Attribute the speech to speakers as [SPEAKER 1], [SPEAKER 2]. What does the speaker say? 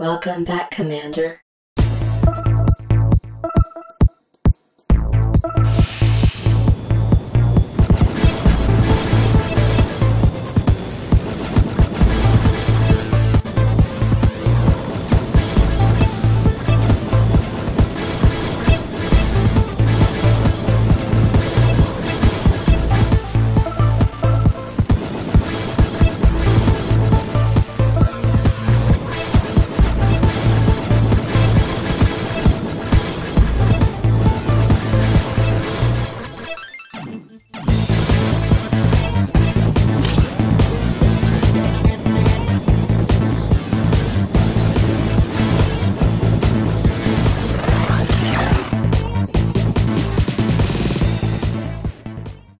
[SPEAKER 1] Welcome back, Commander.